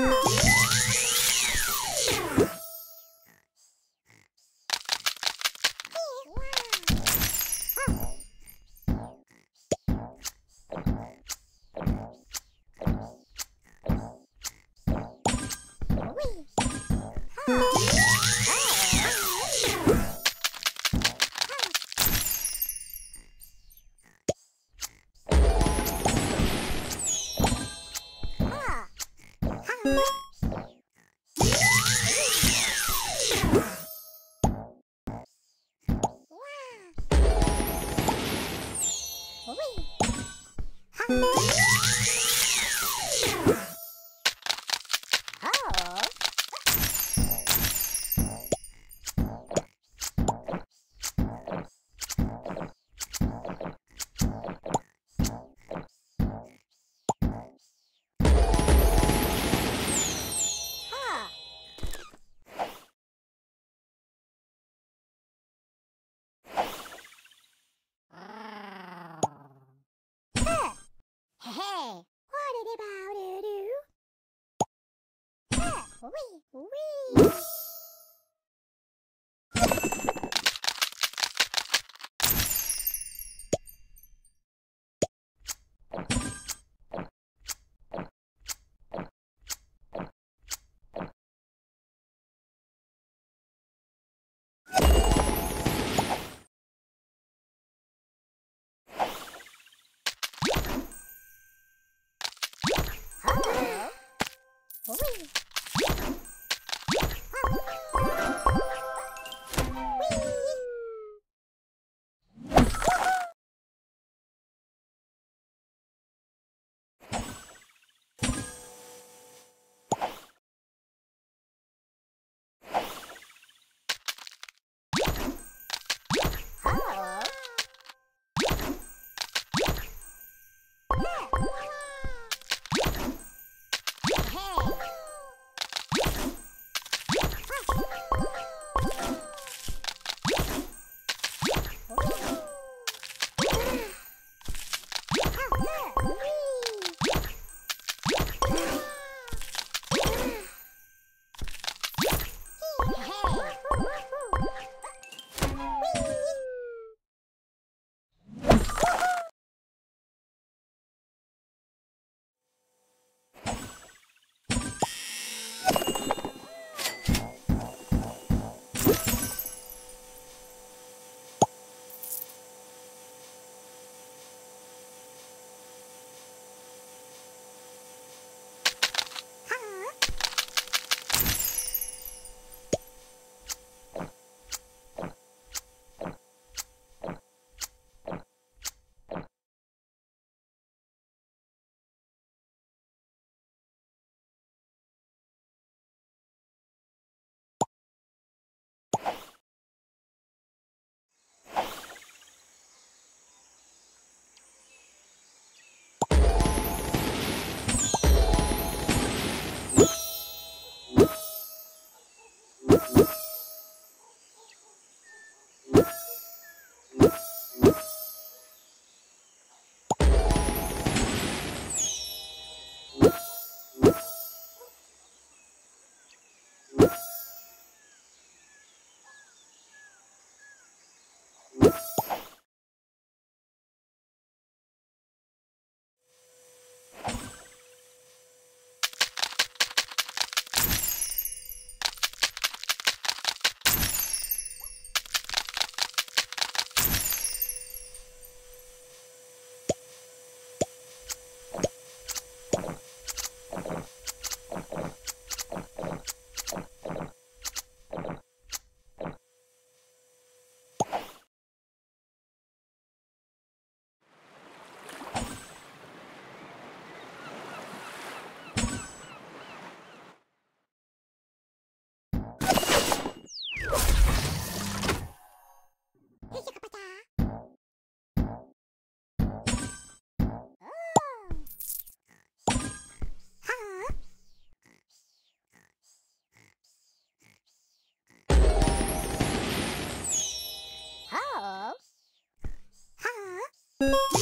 Oh. Música Hey, what about it? Wee, wee. Wee! Thank you.